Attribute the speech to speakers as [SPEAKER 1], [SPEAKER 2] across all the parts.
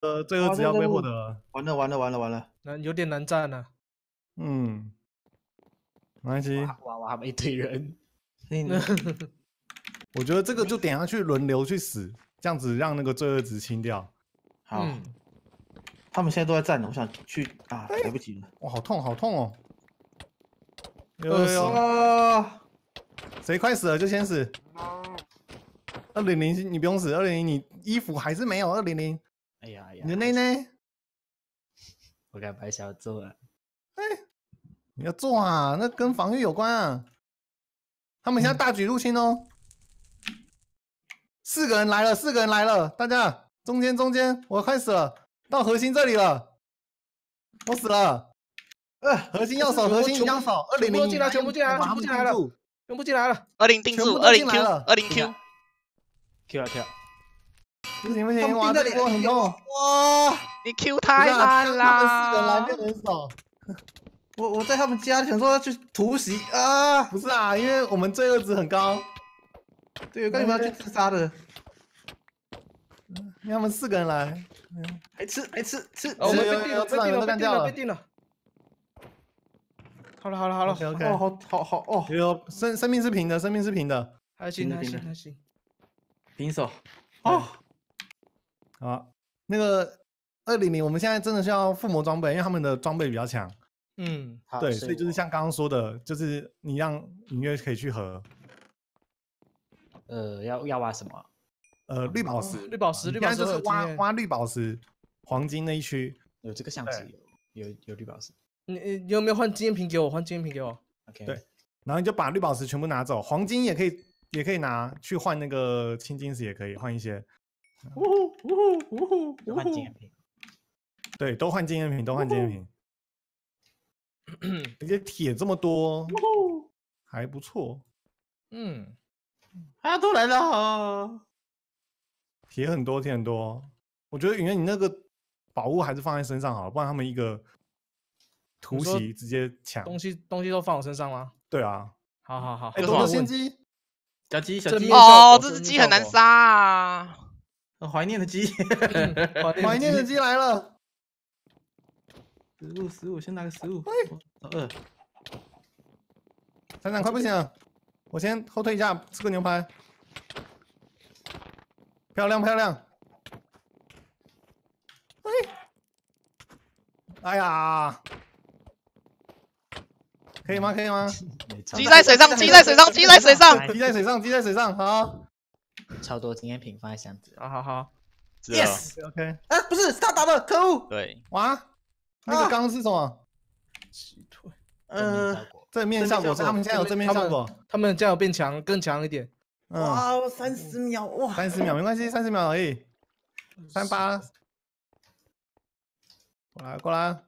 [SPEAKER 1] 呃，最后只要被获得了。
[SPEAKER 2] 完了完了完了完了，
[SPEAKER 3] 难有点难战啊。
[SPEAKER 1] 嗯，没关系。
[SPEAKER 4] 哇哇，一堆人。
[SPEAKER 2] 你
[SPEAKER 1] 我觉得这个就等下去轮流去死，这样子让那个罪恶值清掉。
[SPEAKER 2] 好，
[SPEAKER 3] 嗯
[SPEAKER 2] 他们现在都在站，我想去啊，来不及了。
[SPEAKER 1] 哇，好痛，好痛哦！有
[SPEAKER 3] 饿死
[SPEAKER 1] 有有，
[SPEAKER 2] 啊，
[SPEAKER 1] 谁快死了就先死。二零零，你不用死。二零零，你衣服还是没有。二零零，
[SPEAKER 4] 哎呀哎呀，
[SPEAKER 1] 你的内内，
[SPEAKER 4] 我该白小做了。
[SPEAKER 1] 你要做啊，那跟防御有关啊。他们现在大举入侵哦，四个人来了，四个人来了，大家中间中间，我快死了，到核心这里了，我死了。呃，核心要守，核心要守。二零零
[SPEAKER 3] 全部进来全部进来全部进来了全部进来了，
[SPEAKER 5] 二零定住，二零
[SPEAKER 1] 了
[SPEAKER 5] 二零
[SPEAKER 4] Q，Q 啊 Q，
[SPEAKER 1] 不行不行，
[SPEAKER 2] 他们
[SPEAKER 1] 哇，这
[SPEAKER 2] 定在
[SPEAKER 1] 波很痛。
[SPEAKER 2] 哇！
[SPEAKER 5] 你 Q 太烂啦
[SPEAKER 1] 他们四个人来
[SPEAKER 5] 啦！
[SPEAKER 1] 变人手。
[SPEAKER 2] 我我在他们家想说要去突袭啊，
[SPEAKER 1] 不是啊，因为我们罪恶值很高，
[SPEAKER 2] 对，我跟你们要去自杀的，
[SPEAKER 1] 他们四个人来。
[SPEAKER 2] 还吃还吃吃，
[SPEAKER 3] 哦，我们被定了，被定了，被定了，
[SPEAKER 1] 都干掉了
[SPEAKER 3] 被定了。好了好了好了
[SPEAKER 1] ，OK OK，
[SPEAKER 2] 哦，好好好哦，
[SPEAKER 1] 有生生命是平的，生命是平的。
[SPEAKER 3] 还行还行还行。
[SPEAKER 2] 平手哦，
[SPEAKER 1] 好，那个二零零，我们现在真的是要附魔装备，因为他们的装备比较强。
[SPEAKER 3] 嗯，
[SPEAKER 4] 好
[SPEAKER 1] 对，所以就是像刚刚说的，就是你让隐约可以去合
[SPEAKER 4] 呃要要挖什么？
[SPEAKER 1] 呃绿宝石，
[SPEAKER 3] 绿宝石，绿宝石
[SPEAKER 1] 是。挖挖绿宝石，黄金那一区。
[SPEAKER 4] 有这个相机有有有绿宝石。
[SPEAKER 3] 你你你有没有换经验瓶给我？换经验瓶给我。
[SPEAKER 4] OK，
[SPEAKER 1] 对然后你就把绿宝石全部拿走，黄金也可以，也可以拿去换那个青金石，也可以换一些。
[SPEAKER 2] 呜呼呜呼呜呜呼
[SPEAKER 4] 换经验品。
[SPEAKER 1] 对，都换经验品，都换经验品。而且铁这么多，还不错。
[SPEAKER 3] 嗯，
[SPEAKER 2] 啊，都来了，
[SPEAKER 1] 铁很多，铁很多。我觉得允愿你那个宝物还是放在身上好了，不然他们一个突袭直接抢。
[SPEAKER 3] 东西东西都放我身上吗？
[SPEAKER 1] 对啊，
[SPEAKER 3] 好好好，
[SPEAKER 1] 哎，多多
[SPEAKER 5] 有什么
[SPEAKER 1] 先机，
[SPEAKER 2] 小鸡小鸡
[SPEAKER 5] 哦，
[SPEAKER 3] 果
[SPEAKER 5] 这只鸡很难杀啊！
[SPEAKER 2] 很 怀念的鸡，
[SPEAKER 1] 怀念的鸡来了。
[SPEAKER 2] 食物食物，先拿个食物，我饿，
[SPEAKER 1] 厂长快不行了，我先后退一下，吃个牛排。漂亮漂亮。哎，哎呀，可以吗？可以吗？
[SPEAKER 5] 鸡在水上，鸡在水上，鸡在水上。
[SPEAKER 1] 鸡在水上，鸡在水上，好。
[SPEAKER 4] 超多经验品放在箱子。
[SPEAKER 3] 好好好，
[SPEAKER 5] 是啊
[SPEAKER 2] Yes
[SPEAKER 1] OK，
[SPEAKER 2] 啊，不是是他打的，可恶，
[SPEAKER 5] 对，
[SPEAKER 1] 哇，那个刚刚是什么？
[SPEAKER 3] 鸡腿。
[SPEAKER 2] 嗯，
[SPEAKER 1] 正面效果，他们现在有正面效果。
[SPEAKER 3] 他们这样有变强，更强一点。
[SPEAKER 1] 嗯，
[SPEAKER 2] 哇，三十秒，哇，
[SPEAKER 1] 三十秒没关系，三十秒而已。三八，过来过来。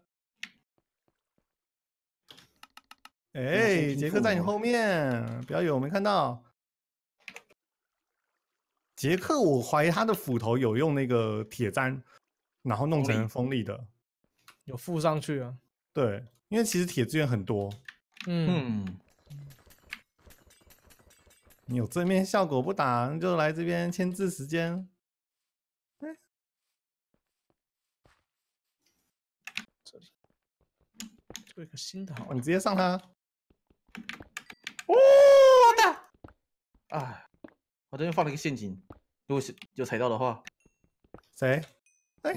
[SPEAKER 1] 哎，杰克在你后面，不要以为我没看到。杰克，我怀疑他的斧头有用那个铁砧，然后弄成锋利的。
[SPEAKER 3] 有附上去啊。
[SPEAKER 1] 对，因为其实铁资源很多，
[SPEAKER 3] 嗯，
[SPEAKER 2] 嗯，
[SPEAKER 1] 你有正面效果不打，那就来这边签字时间。
[SPEAKER 3] 做一个新的好
[SPEAKER 1] 哦，你直接上他。
[SPEAKER 2] 哦，的，啊，我这边放了一个陷阱，如果是有踩到的话，
[SPEAKER 1] 谁？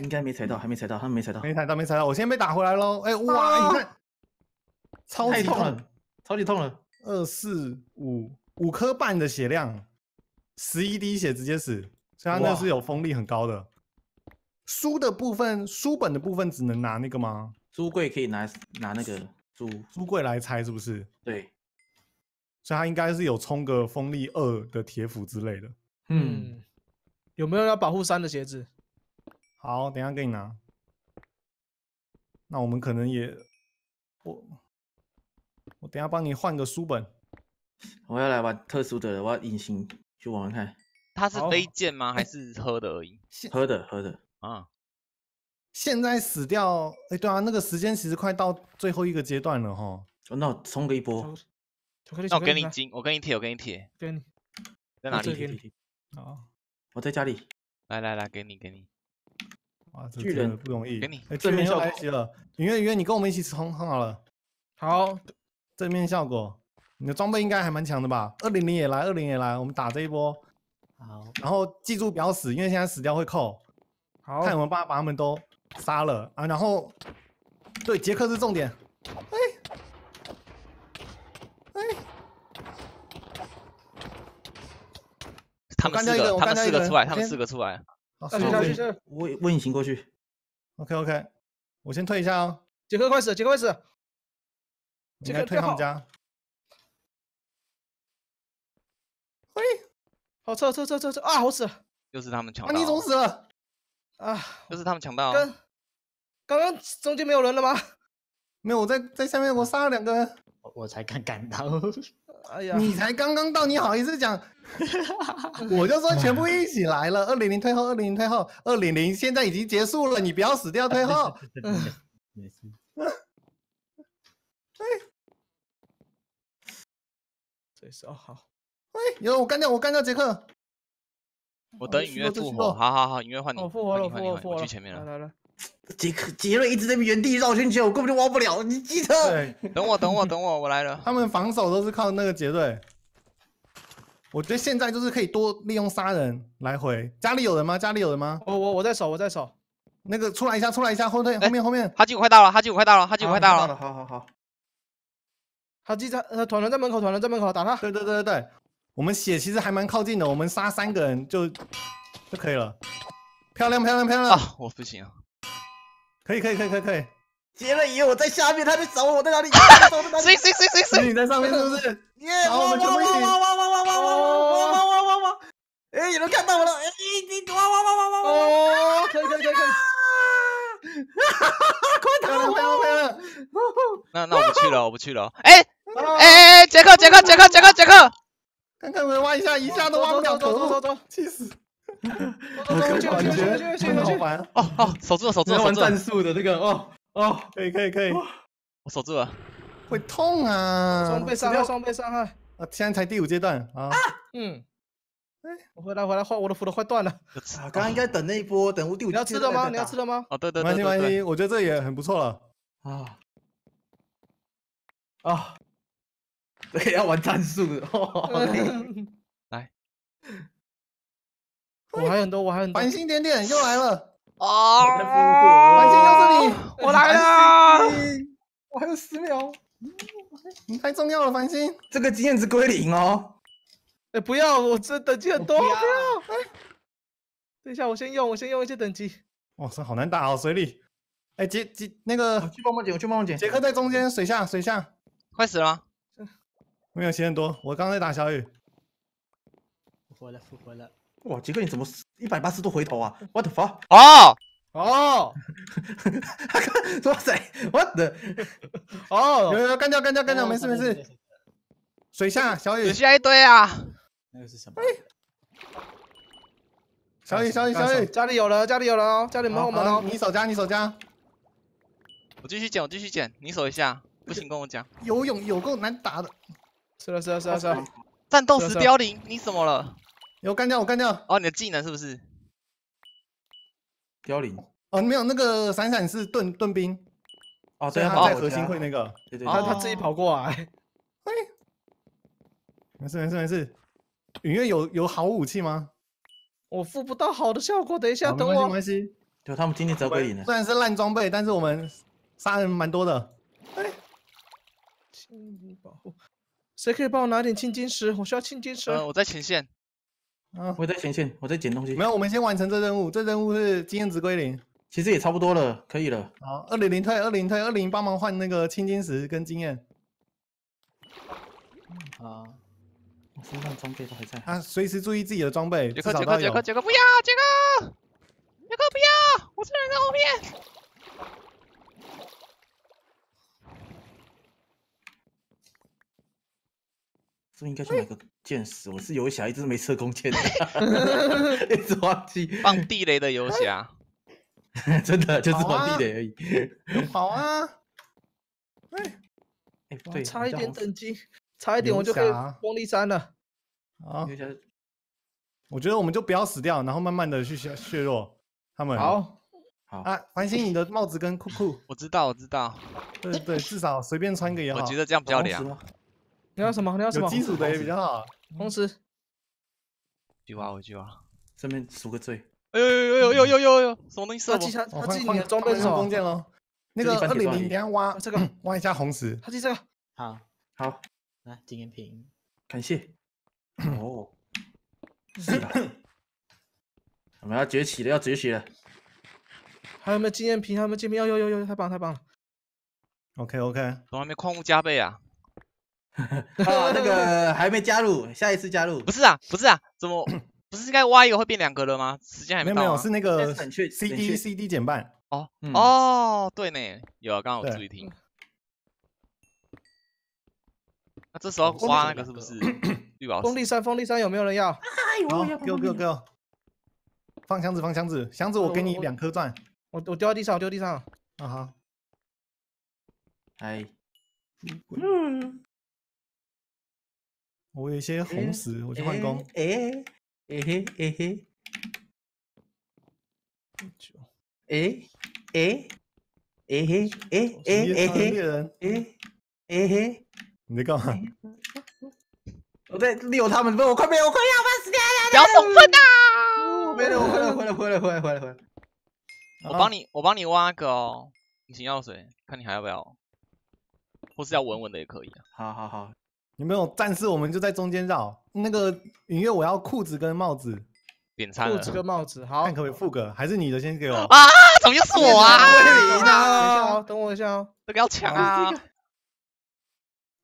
[SPEAKER 2] 应该没踩到，还没踩到，他们没踩到，
[SPEAKER 1] 没踩到，没踩到，我先被打回来喽。哎、哇，
[SPEAKER 2] 啊
[SPEAKER 1] 你看，超级痛
[SPEAKER 2] 痛了，超级痛了，
[SPEAKER 1] 二四五五颗半的血量，十一滴血直接死，所以他那是有锋利很高的。书的部分，书本的部分只能拿那个吗？
[SPEAKER 2] 书柜可以拿拿那个书，
[SPEAKER 1] 书柜来拆是不是？
[SPEAKER 2] 对，
[SPEAKER 1] 所以他应该是有冲个锋利二的铁斧之类的。
[SPEAKER 2] 嗯，
[SPEAKER 3] 嗯，有没有要保护三的鞋子？
[SPEAKER 1] 好，等一下给你拿。那我们可能也，我我等一下帮你换个书本。
[SPEAKER 2] 我要来玩特殊的，我要隐形去玩玩看，
[SPEAKER 5] 它是
[SPEAKER 3] 好
[SPEAKER 5] 飞剑吗？还是喝的而已？
[SPEAKER 2] 喝的喝的，
[SPEAKER 5] 啊，
[SPEAKER 1] 现在死掉，哎、对啊，那个时间其实快到最后一个阶段了哈。
[SPEAKER 2] 哦那我冲个一波，
[SPEAKER 3] 巧克力，
[SPEAKER 5] 那我给你金，我给你铁，我给你铁，
[SPEAKER 3] 给你，
[SPEAKER 5] 在哪里？
[SPEAKER 3] 这个给你
[SPEAKER 1] 好，
[SPEAKER 2] 我在家里，
[SPEAKER 5] 来来来，给你给你。
[SPEAKER 1] 哇，这
[SPEAKER 2] 巨人
[SPEAKER 1] 不容易。
[SPEAKER 5] 给你
[SPEAKER 1] 哎巨人又
[SPEAKER 2] 正面效果
[SPEAKER 1] 来袭了。云月，云月，你跟我们一起冲冲好了。
[SPEAKER 3] 好，
[SPEAKER 1] 正面效果，你的装备应该还蛮强的吧？二零零也来，二零也来，我们打这一波。
[SPEAKER 4] 好，
[SPEAKER 1] 然后记住不要死，因为现在死掉会扣。
[SPEAKER 3] 好
[SPEAKER 1] 看有没有办法把他们都杀了啊！然后，对，杰克是重点。
[SPEAKER 5] 他们四个，
[SPEAKER 1] 干掉一个
[SPEAKER 5] 他们
[SPEAKER 1] 干掉一个人
[SPEAKER 5] 四个出来，他们四个出来。
[SPEAKER 3] 去下去下去，
[SPEAKER 2] 我我隐形过去
[SPEAKER 1] ，OK OK，我先退一下哦，
[SPEAKER 3] 杰克快死，杰克快死了，
[SPEAKER 1] 我应该退他们家。喂，
[SPEAKER 3] 好撤撤撤撤撤啊！我死了
[SPEAKER 5] 又是他们抢
[SPEAKER 1] 你怎么死了？
[SPEAKER 3] 啊！
[SPEAKER 5] 又是他们抢到。
[SPEAKER 3] 刚刚刚中间没有人了吗？
[SPEAKER 1] 没有，我在在下面，我杀了两个人。
[SPEAKER 4] 我我才刚赶到，
[SPEAKER 3] 哎呀，
[SPEAKER 1] 你才刚刚到，你好意思讲？我就说全部一起来了。二零零退后，二零零退后，二零零现在已经结束了，你不要死掉退后。
[SPEAKER 4] 没事，
[SPEAKER 3] 这是哦好，
[SPEAKER 1] 喂，有我干掉，我干掉杰克。
[SPEAKER 5] 我等
[SPEAKER 1] 哦
[SPEAKER 5] 影月复活，好好好，影月换你，
[SPEAKER 3] 我复活了，复活了，
[SPEAKER 5] 我去前面了。
[SPEAKER 3] 来来来，
[SPEAKER 2] 杰克杰瑞一直在原地绕圈圈，我根本就挖不了。你记得？
[SPEAKER 1] 对
[SPEAKER 5] 等我等我等我，我来了。
[SPEAKER 1] 他们防守都是靠那个杰队。我觉得现在就是可以多利用杀人来回。家里有人吗？家里有人吗？
[SPEAKER 3] 我我我在守，我在守，
[SPEAKER 1] 那个出来一下，出来一下，后退，后面后面。
[SPEAKER 5] 哈基五快到了，哈基五快到了，哈基五快到了。
[SPEAKER 2] 了，好好好。
[SPEAKER 3] 他记在呃团团在门口，团团在门口，打他，
[SPEAKER 1] 对对对对对，我们血其实还蛮靠近的，我们杀三个人就就可以了。漂亮漂亮漂亮，
[SPEAKER 5] 啊，我不行啊，
[SPEAKER 1] 可以可以可以可以可以。
[SPEAKER 2] 杰瑞以后我在下面，他在找我，我在哪里？我在哪里
[SPEAKER 5] 谁谁谁谁谁？
[SPEAKER 1] 你在上面是不是？
[SPEAKER 2] 耶！哇哇哇哇哇哇哇哇哇哇哇哇哇哇！哎，有人看到我了！哎，你哇哇哇哇哇哇！
[SPEAKER 3] 哦，可以可以可以可以，
[SPEAKER 1] 漂亮漂亮漂亮。
[SPEAKER 5] 那那我不去了，我不去了。哎
[SPEAKER 3] 啊
[SPEAKER 5] 哎哎，杰克杰克杰克杰克杰克，
[SPEAKER 1] 看看我们挖一下，一下都挖不了，
[SPEAKER 3] 走走走走走
[SPEAKER 1] 气死！
[SPEAKER 3] 走走，去去去去去去，
[SPEAKER 1] 好烦。
[SPEAKER 5] 哦哦，守住了守住了守住了，
[SPEAKER 2] 术的这个哦哦，
[SPEAKER 1] 可以可以可以，
[SPEAKER 5] 我守住了。
[SPEAKER 1] 会痛啊！
[SPEAKER 3] 双倍伤害，双倍伤害，
[SPEAKER 1] 啊，现在才第五阶段啊！
[SPEAKER 3] 嗯，哎。我回来回来，快我的斧头快断了，
[SPEAKER 2] 啊，刚刚应该等那一波，等第五
[SPEAKER 3] 你要吃的吗？你要吃
[SPEAKER 2] 的
[SPEAKER 3] 的吗？
[SPEAKER 5] 哦，对对
[SPEAKER 1] 没关系没关
[SPEAKER 5] 对。对对，
[SPEAKER 1] 系，我觉得这也很不错了。
[SPEAKER 2] 啊。啊！这 个要玩战术。的，哦
[SPEAKER 5] 来，
[SPEAKER 3] 我还很多，我还很多。
[SPEAKER 1] 繁，星点点又来了，
[SPEAKER 5] 哦，
[SPEAKER 1] 繁星又是你，
[SPEAKER 5] 我来了。
[SPEAKER 2] 我还有十秒，
[SPEAKER 1] 你太重要了，繁星。
[SPEAKER 2] 这个经验值归零哦。
[SPEAKER 3] 哎，不要，我这等级很多，不
[SPEAKER 4] 不要
[SPEAKER 3] 要，哎，等一下，我先用，我先用一些等级，
[SPEAKER 1] 哇，塞好难打哦，水里。哎，杰杰那个
[SPEAKER 2] 我去帮忙捡，我去帮忙捡。
[SPEAKER 1] 杰克在中间，水下水下
[SPEAKER 5] 快死了吗？
[SPEAKER 1] 没有血很多，我刚刚在打小雨。
[SPEAKER 4] 复活了，复活了，
[SPEAKER 2] 哇，杰克你怎么一百八十度回头啊？What the fuck？
[SPEAKER 5] 哦，
[SPEAKER 3] 哦
[SPEAKER 2] 哇塞，What the？
[SPEAKER 1] 有
[SPEAKER 3] 哦，
[SPEAKER 1] 有有，干掉干掉干掉，没事没事。。水下小雨
[SPEAKER 5] 水，下一堆啊！
[SPEAKER 4] 那个是什么？
[SPEAKER 1] 小雨小雨小雨，
[SPEAKER 3] 家里有了，家里有了哦，家里没有门
[SPEAKER 1] 好
[SPEAKER 3] 哦，
[SPEAKER 1] 你守家你守家，
[SPEAKER 5] 我继续捡，我继续捡，你守一下，不行跟我讲。
[SPEAKER 1] 游泳有够难打的。
[SPEAKER 3] 是了是了是了是了，
[SPEAKER 5] 战斗时凋零，你怎么了？
[SPEAKER 1] 有干掉我干掉。
[SPEAKER 5] 哦，你的技能是不是？
[SPEAKER 2] 凋零。
[SPEAKER 1] 哦，没有那个闪闪是盾盾兵，
[SPEAKER 2] 哦，对，他
[SPEAKER 1] 在核心会那个。
[SPEAKER 2] 对对
[SPEAKER 3] 他
[SPEAKER 2] 对。
[SPEAKER 3] 他自己跑过来，
[SPEAKER 1] 没事没事没事。允月有有好武器吗？
[SPEAKER 3] 我付不到好的效果，等一下等我，
[SPEAKER 1] 关系没关系。
[SPEAKER 2] 就他们今天只要归零了。
[SPEAKER 1] 虽然是烂装备，但是我们杀人蛮多的。
[SPEAKER 3] 哎青金保护，谁可以帮我拿点青金石？我需要青金石。
[SPEAKER 5] 呃，我在前线。
[SPEAKER 1] 啊，
[SPEAKER 2] 我在前线，我在捡东西
[SPEAKER 1] 没。有，我们先完成这任务。这任务是经验值归零。
[SPEAKER 2] 其实也差不多了，可以了。
[SPEAKER 1] 好，二零零退，二零退，二零帮忙换那个青金石跟经验。
[SPEAKER 4] 好，
[SPEAKER 2] 我身上装备都还在。
[SPEAKER 1] 啊，随时注意自己的装备，
[SPEAKER 5] 杰克，杰克，
[SPEAKER 1] 至少都有
[SPEAKER 5] 杰克，。杰克，不要，杰克，杰克不要，我这人在后面。
[SPEAKER 2] 是不是应该去买个剑矢？我是游侠，一直没射弓箭的，一直忘记。
[SPEAKER 5] 放地雷的游侠，
[SPEAKER 2] 真的就是
[SPEAKER 1] 好啊
[SPEAKER 2] 往地雷而已。
[SPEAKER 1] 好啊，
[SPEAKER 2] 哎，对，
[SPEAKER 3] 差一点等级，差一点我就可以
[SPEAKER 1] 游侠
[SPEAKER 3] 光力三了。
[SPEAKER 1] 好
[SPEAKER 2] 游，侠
[SPEAKER 1] 我觉得我们就不要死掉，然后慢慢的去削削弱他们。，
[SPEAKER 3] 好，
[SPEAKER 2] 好，
[SPEAKER 1] 啊，繁星你的帽子跟裤裤，
[SPEAKER 5] 我知道，我知道，
[SPEAKER 1] 对对对，至少随便穿一个也好。
[SPEAKER 5] 我觉得这样比较凉。
[SPEAKER 3] 你要什么？你要什么？
[SPEAKER 1] 有基础的也比较好。
[SPEAKER 3] 红石，
[SPEAKER 5] 句话，我句话。
[SPEAKER 2] 顺便赎个罪。
[SPEAKER 5] 哎呦呦呦呦呦呦呦！什么东西射我？
[SPEAKER 3] 他记他他记你的装备是什么？
[SPEAKER 1] 弓箭喽。那个二零零，
[SPEAKER 2] 铁装
[SPEAKER 1] 等下挖
[SPEAKER 3] 啊这个
[SPEAKER 1] 挖一下红石。
[SPEAKER 3] 他记这个。
[SPEAKER 4] 好，
[SPEAKER 2] 好，
[SPEAKER 4] 来经验瓶，
[SPEAKER 2] 感谢。哦，是的，我们要崛起了，要崛起了。
[SPEAKER 3] 还有没有经验瓶？还有没有经验瓶？有有有有，太棒太棒了
[SPEAKER 1] ！OK OK，
[SPEAKER 5] 怎么还没矿物加倍啊？
[SPEAKER 2] 啊，那个 还没加入，下一次加入。
[SPEAKER 5] 不是啊，不是啊，怎么不是应该挖一个会变两个了吗？时间还
[SPEAKER 1] 没有没有，是那个
[SPEAKER 2] 是很确很
[SPEAKER 1] CD
[SPEAKER 2] 确
[SPEAKER 1] CD 减半。
[SPEAKER 5] 哦
[SPEAKER 2] 嗯
[SPEAKER 5] 哦，对呢，有啊，刚刚有
[SPEAKER 1] 对
[SPEAKER 5] 注意听。那这时候挖那个是不是绿宝石？
[SPEAKER 3] 风力山，风力山有没有人要？
[SPEAKER 1] 好，给我给我给我，放箱子放箱子，箱子我给你两颗钻。
[SPEAKER 3] 我我丢在地上，我丢地上。
[SPEAKER 1] 啊哈，
[SPEAKER 2] 哎，
[SPEAKER 1] 我有一些红石，我去换工。
[SPEAKER 2] 哎哎嘿哎嘿哎哎哎嘿哎哎
[SPEAKER 1] 职业超人
[SPEAKER 2] 哎嘿
[SPEAKER 1] 猎人，
[SPEAKER 2] 哎哎嘿，
[SPEAKER 1] 你在干嘛？
[SPEAKER 2] 我在遛他们，不，我快没有，我快要半死掉了。
[SPEAKER 5] 不要送分呐！
[SPEAKER 2] 没了，我回来，回来，回来，回来，回来，回来。
[SPEAKER 1] 啊
[SPEAKER 5] 我帮你，我帮你挖那个哦，隐形药水，看你还要不要，或是要稳稳的也可以啊。
[SPEAKER 2] 好好好，
[SPEAKER 1] 有没有战士？我们就在中间绕。那个允月，我要裤子跟帽子，
[SPEAKER 5] 点餐了
[SPEAKER 3] 裤子跟帽子，好。
[SPEAKER 1] 看可不可以副个？还是你的先给我？
[SPEAKER 5] 啊！怎么又是我啊？
[SPEAKER 3] 等一下
[SPEAKER 2] 啊！
[SPEAKER 3] 哦，等我一下哦。
[SPEAKER 5] 这个要抢啊！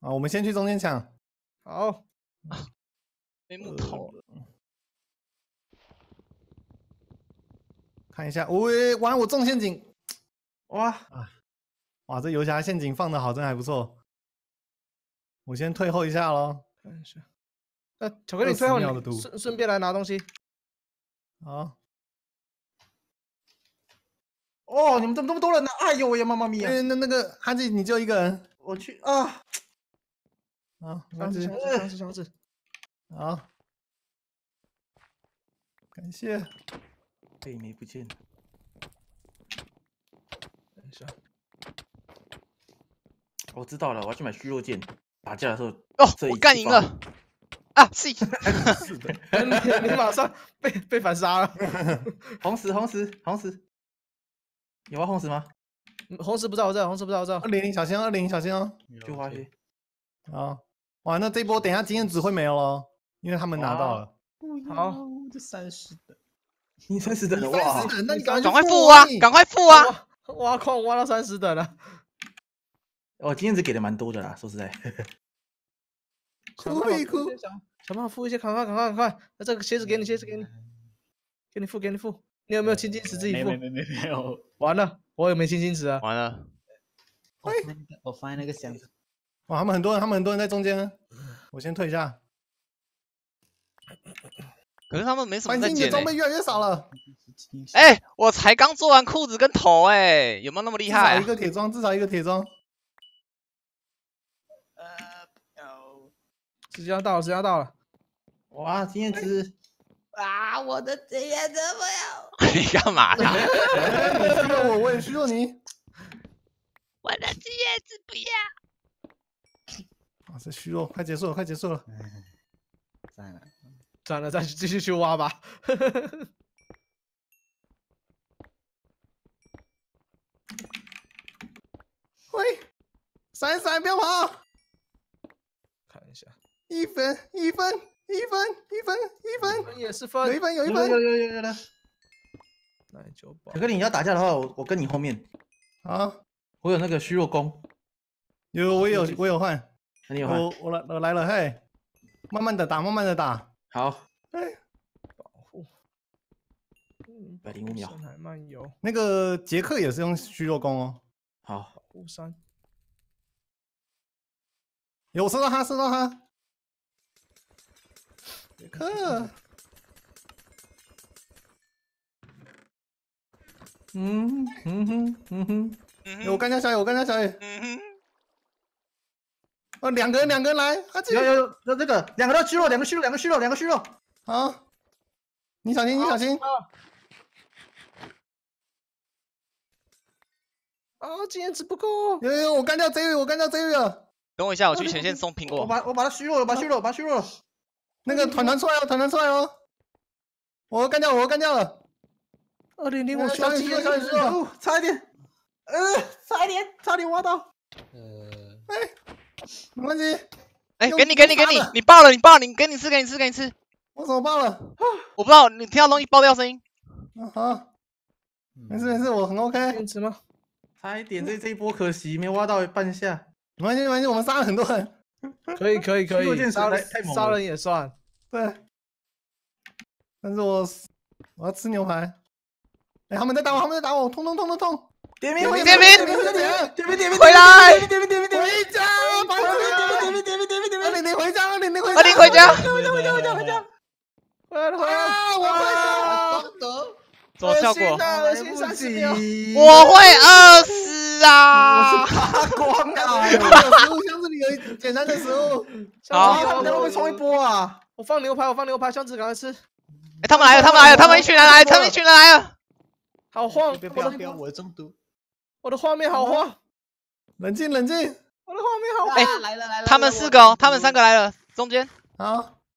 [SPEAKER 1] 啊，我们先去中间抢。
[SPEAKER 3] 好，
[SPEAKER 5] 没木头，
[SPEAKER 1] 看一下，喂，完，我中陷阱。
[SPEAKER 2] 哇啊，
[SPEAKER 1] 哇，这游侠陷阱放的好，真还不错。我先退后一下喽。
[SPEAKER 3] 看一下。那巧克力
[SPEAKER 1] 20
[SPEAKER 3] 最后顺顺便来拿东西。
[SPEAKER 1] 好，
[SPEAKER 2] 哦，你们怎么这么多人呢？哎呦，我呀，妈妈咪呀！
[SPEAKER 1] 那那那个哈吉，你就一个人
[SPEAKER 2] 我去啊！
[SPEAKER 1] 啊，没
[SPEAKER 3] 箱子，
[SPEAKER 1] 关系
[SPEAKER 3] 箱子，箱子，箱子。
[SPEAKER 1] 好，感谢。
[SPEAKER 2] 被没不见了。
[SPEAKER 3] 等一下。
[SPEAKER 2] 我知道了，我要去买虚弱剑。打架的时候，
[SPEAKER 5] 哦我干赢了啊！是，
[SPEAKER 1] 是的，
[SPEAKER 3] 你 你马上被被反杀了。
[SPEAKER 2] 红石，红石，红石。有挖红石吗？
[SPEAKER 3] 红石不在我这，红石不在我这
[SPEAKER 1] 二。零零小心哦，二零零小心哦。
[SPEAKER 2] 就挖些。
[SPEAKER 1] 啊，哇，那这波等一下经验值会没有了，因为他们拿到了。
[SPEAKER 3] 好，
[SPEAKER 4] 这三十的，
[SPEAKER 2] 你三十等了
[SPEAKER 1] 哇
[SPEAKER 2] 哇！，
[SPEAKER 1] 那你赶
[SPEAKER 5] 赶快付啊！
[SPEAKER 1] 你
[SPEAKER 5] 赶快付啊！
[SPEAKER 3] 挖挖矿挖到三十等了。
[SPEAKER 2] 哦，经验值给的蛮多的啦，说实在。
[SPEAKER 1] 哭一哭
[SPEAKER 3] 想想办法付一些，赶快赶快赶快！那这个鞋子给你，鞋子给你，给你付给你付。你有没有青金石自己付
[SPEAKER 4] 没没？没没没有，
[SPEAKER 3] 完了，我也没青金石啊。
[SPEAKER 5] 完了，
[SPEAKER 4] 我放那个我放在那个箱子，
[SPEAKER 1] 哇，他们很多人，他们很多人在中间，我先退一下。
[SPEAKER 5] 可是他们没什么
[SPEAKER 1] 繁
[SPEAKER 5] 在捡
[SPEAKER 1] 装备越来越少了，
[SPEAKER 5] 哎，我才刚做完裤子跟头，哎，有没有那么厉
[SPEAKER 1] 至少？一个铁装，至少一个铁装。
[SPEAKER 4] 呃，要
[SPEAKER 3] 时间要到了，时间要到了。
[SPEAKER 2] 哇，经验值。
[SPEAKER 4] 啊，我的经验怎么要？
[SPEAKER 5] 你干嘛呢？
[SPEAKER 1] 哎你虚弱我，我也虚弱你。
[SPEAKER 5] 我的经验值不要。
[SPEAKER 1] 啊，这虚弱，快结束了，快结束了。
[SPEAKER 4] 算了，
[SPEAKER 3] 算了，再继续去挖吧。
[SPEAKER 1] 喂，闪闪，不要跑！
[SPEAKER 3] 看一下，
[SPEAKER 1] 一分，一分，一分，一分，一有一分，有一
[SPEAKER 2] 有
[SPEAKER 1] 分。
[SPEAKER 2] 有有有有的。
[SPEAKER 3] 奶酒包
[SPEAKER 2] 可。是你要打架的话，我我跟你后面，
[SPEAKER 1] 啊，
[SPEAKER 2] 我有那个虚弱弓，
[SPEAKER 1] 有我有我有换，
[SPEAKER 2] 你有换？
[SPEAKER 1] 我我来我来了，嘿，慢慢的打，慢慢的打。
[SPEAKER 2] 好，
[SPEAKER 1] 哎，
[SPEAKER 3] 嗯
[SPEAKER 2] 105秒
[SPEAKER 3] 深海漫游，
[SPEAKER 1] 那个杰克也是用虚弱弓哦。
[SPEAKER 2] 好，
[SPEAKER 3] 保护山。
[SPEAKER 1] 有收到他，收到他。杰克，
[SPEAKER 2] 嗯嗯哼嗯哼，
[SPEAKER 1] 哎我干掉小野，我干掉小野。
[SPEAKER 5] 嗯哼，
[SPEAKER 1] 哦，两个人，两个人来，阿杰
[SPEAKER 2] 有。有有有这个两个都虚弱，两个虚弱，两个虚弱，两个虚弱。
[SPEAKER 1] 好，你小心，你小心。
[SPEAKER 3] 啊，经验值不够。
[SPEAKER 1] 有有有，我干掉这位，我干掉这位了。
[SPEAKER 5] 等我一下，我去前线送苹果。
[SPEAKER 2] 我把我把他虚弱了，把他虚弱了，把他虚弱了。
[SPEAKER 1] 那个团团出来哦，团团出来哦。我干掉，我干掉了。
[SPEAKER 3] 二零零
[SPEAKER 1] 我
[SPEAKER 3] 五需要经验值
[SPEAKER 1] 小雨是。
[SPEAKER 2] 哦，差一点，呃，差一点，差点挖到。
[SPEAKER 6] 呃，
[SPEAKER 1] 没关系，
[SPEAKER 5] 哎，给你，给你，给你你爆了，你爆了，你给你吃，给你吃，给你吃。
[SPEAKER 1] 我怎么爆了？
[SPEAKER 5] 我不知道，你听到东西爆掉声音。
[SPEAKER 1] 啊好，没事没事，我很 OK。
[SPEAKER 3] 坚持吗？
[SPEAKER 2] 差一点，这这一波可惜没挖到半下。
[SPEAKER 1] 没关系没关系，我们杀了很多人。
[SPEAKER 3] 可以可以可以，杀人杀人也算。
[SPEAKER 1] 对，但是我我要吃牛排。哎，他们在打我，他们在打我，痛痛痛痛痛！
[SPEAKER 2] 点名回
[SPEAKER 1] 点名
[SPEAKER 5] 点名
[SPEAKER 1] 点名点名
[SPEAKER 2] 点名点名
[SPEAKER 5] 回来
[SPEAKER 2] 点名点名点名
[SPEAKER 1] 回家！
[SPEAKER 2] 点名点名点名点名
[SPEAKER 1] 二零零回家，二零零回家，
[SPEAKER 5] 二零回家，
[SPEAKER 6] 回家回家回家回家，
[SPEAKER 3] 回来了回来！
[SPEAKER 1] 我快
[SPEAKER 6] 啊，光德，
[SPEAKER 5] 什么效果？我会饿死啊！
[SPEAKER 2] 发光啊！
[SPEAKER 1] 有食物箱子里有简单的食物。
[SPEAKER 5] 好
[SPEAKER 2] 他们会冲一波啊？
[SPEAKER 3] 我放牛排，我放牛排，箱子赶快吃。
[SPEAKER 5] 哎，他们来了，他们来了，他们一群人来了，他们一群人来了。
[SPEAKER 3] 好晃，
[SPEAKER 6] 别别别
[SPEAKER 3] 我的
[SPEAKER 6] 要不要，我中毒。
[SPEAKER 3] 我的画面好晃，
[SPEAKER 1] 冷静冷静，
[SPEAKER 3] 我的画面好晃。
[SPEAKER 5] 哎
[SPEAKER 6] 来了来了，
[SPEAKER 5] 他们四个哦，他们三个来了，中间。
[SPEAKER 1] 好，